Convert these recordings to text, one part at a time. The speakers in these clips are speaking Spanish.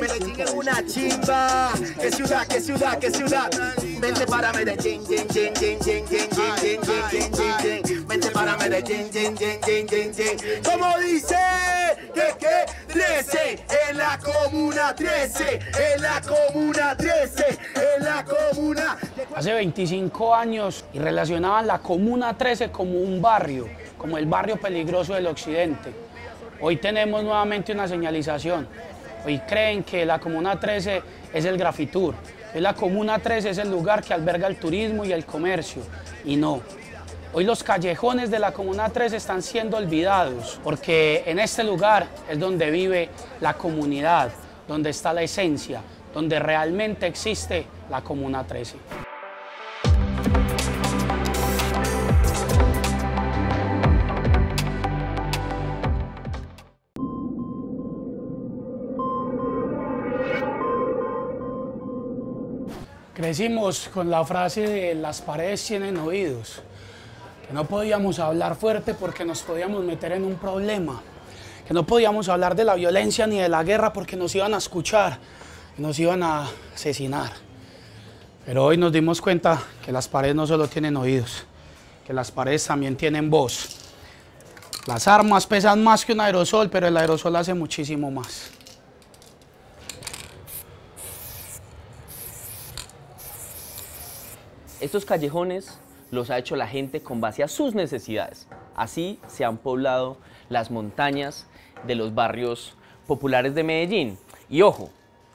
Medellín es una chimba. ¿Qué ciudad, qué ciudad, qué ciudad? Vente para Medellín. Vente para Medellín. ¿Cómo dice? ¿Qué, qué? 13 en la comuna 13, en la comuna 13, en la comuna. Hace 25 años y relacionaban la Comuna 13 como un barrio, como el barrio peligroso del occidente. Hoy tenemos nuevamente una señalización. Hoy creen que la Comuna 13 es el grafitur. Hoy la Comuna 13 es el lugar que alberga el turismo y el comercio. Y no. Hoy los callejones de la Comuna 13 están siendo olvidados porque en este lugar es donde vive la comunidad, donde está la esencia, donde realmente existe la Comuna 13. Crecimos con la frase de las paredes tienen oídos, que no podíamos hablar fuerte porque nos podíamos meter en un problema, que no podíamos hablar de la violencia ni de la guerra porque nos iban a escuchar, nos iban a asesinar. Pero hoy nos dimos cuenta que las paredes no solo tienen oídos, que las paredes también tienen voz. Las armas pesan más que un aerosol, pero el aerosol hace muchísimo más. Estos callejones los ha hecho la gente con base a sus necesidades. Así se han poblado las montañas de los barrios populares de Medellín. Y ojo,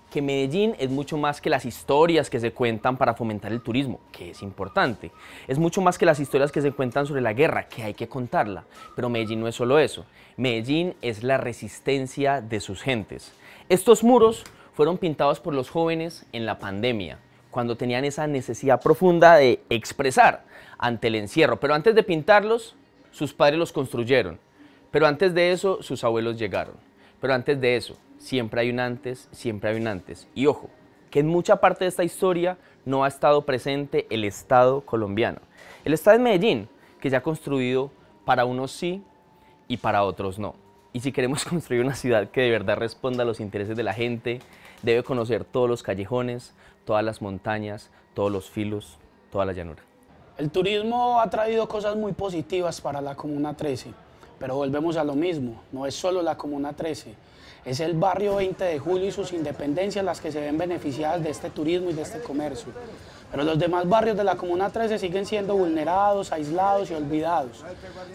que Medellín es mucho más que las historias que se cuentan para fomentar el turismo, que es importante. Es mucho más que las historias que se cuentan sobre la guerra, que hay que contarla. Pero Medellín no es solo eso. Medellín es la resistencia de sus gentes. Estos muros fueron pintados por los jóvenes en la pandemia cuando tenían esa necesidad profunda de expresar ante el encierro. Pero antes de pintarlos, sus padres los construyeron. Pero antes de eso, sus abuelos llegaron. Pero antes de eso, siempre hay un antes, siempre hay un antes. Y ojo, que en mucha parte de esta historia no ha estado presente el Estado colombiano. El Estado de Medellín, que ya ha construido para unos sí y para otros no. Y si queremos construir una ciudad que de verdad responda a los intereses de la gente, debe conocer todos los callejones, todas las montañas, todos los filos, toda la llanura. El turismo ha traído cosas muy positivas para la Comuna 13, pero volvemos a lo mismo, no es solo la Comuna 13, es el barrio 20 de julio y sus independencias las que se ven beneficiadas de este turismo y de este comercio. Pero los demás barrios de la Comuna 13 siguen siendo vulnerados, aislados y olvidados.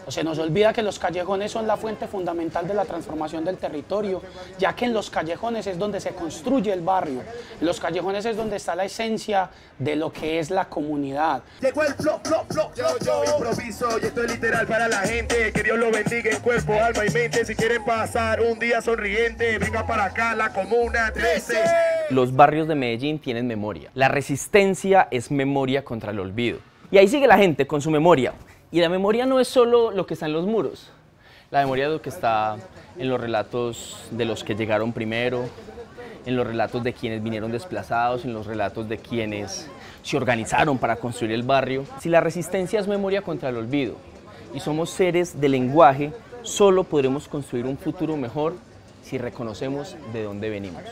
O se nos olvida que los callejones son la fuente fundamental de la transformación del territorio, ya que en los callejones es donde se construye el barrio. En los callejones es donde está la esencia de lo que es la comunidad. Llegó el flow, flow, flow, yo, yo improviso y esto es literal para la gente. Que Dios lo bendiga en cuerpo, alma y mente. Si quieren pasar un día sonriente, venga para acá, la Comuna 13. Los barrios de Medellín tienen memoria. La resistencia es memoria contra el olvido. Y ahí sigue la gente con su memoria. Y la memoria no es solo lo que está en los muros. La memoria es lo que está en los relatos de los que llegaron primero, en los relatos de quienes vinieron desplazados, en los relatos de quienes se organizaron para construir el barrio. Si la resistencia es memoria contra el olvido y somos seres de lenguaje, solo podremos construir un futuro mejor si reconocemos de dónde venimos.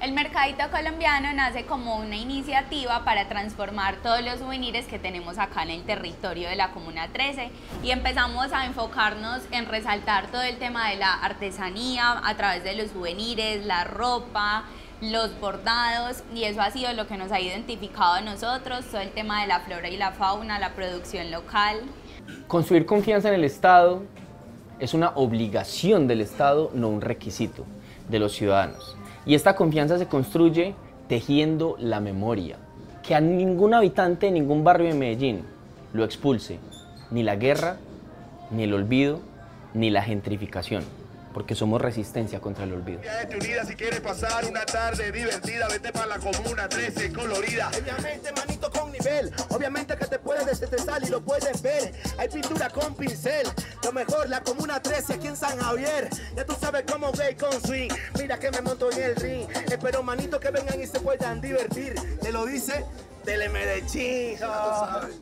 El Mercadito Colombiano nace como una iniciativa para transformar todos los souvenirs que tenemos acá en el territorio de la Comuna 13 y empezamos a enfocarnos en resaltar todo el tema de la artesanía a través de los souvenirs, la ropa, los bordados y eso ha sido lo que nos ha identificado a nosotros, todo el tema de la flora y la fauna, la producción local. Construir confianza en el Estado es una obligación del Estado, no un requisito de los ciudadanos. Y esta confianza se construye tejiendo la memoria. Que a ningún habitante de ningún barrio de Medellín lo expulse ni la guerra, ni el olvido, ni la gentrificación porque somos resistencia contra el olvido. unida si quieres pasar una tarde divertida, vete para la comuna 13 colorida. Obviamente, manito con nivel, obviamente que te puedes desestresar y lo puedes ver. Hay pintura con pincel, lo mejor, la comuna 13 aquí en San Javier. Ya tú sabes cómo ve con swing, mira que me monto en el ring. Espero, manito, que vengan y se puedan divertir. Te lo dice Telemedellín.